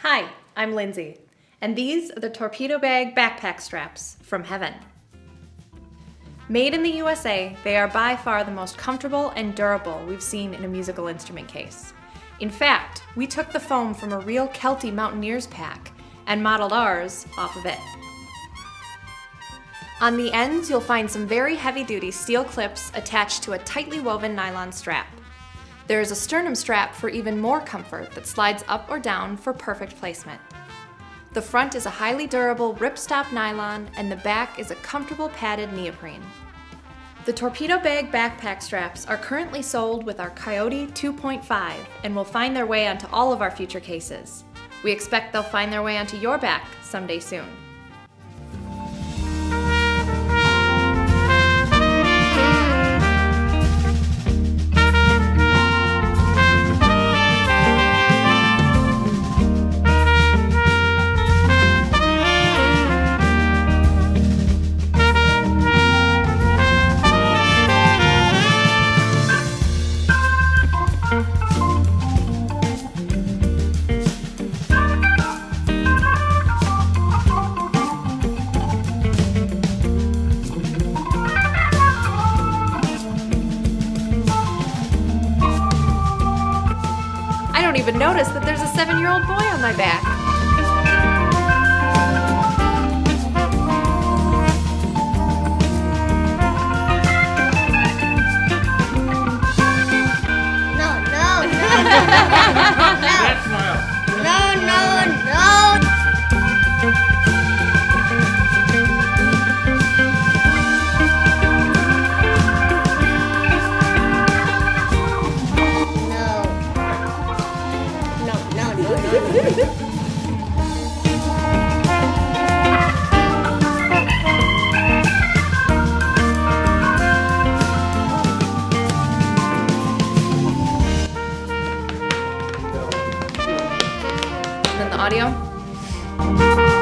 Hi, I'm Lindsay, and these are the Torpedo Bag backpack straps from Heaven. Made in the USA, they are by far the most comfortable and durable we've seen in a musical instrument case. In fact, we took the foam from a real Kelty Mountaineers pack and modeled ours off of it. On the ends, you'll find some very heavy-duty steel clips attached to a tightly woven nylon strap. There is a sternum strap for even more comfort that slides up or down for perfect placement. The front is a highly durable ripstop nylon and the back is a comfortable padded neoprene. The Torpedo Bag backpack straps are currently sold with our Coyote 2.5 and will find their way onto all of our future cases. We expect they'll find their way onto your back someday soon. Even notice that there's a seven year old boy on my back. The audio.